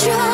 try.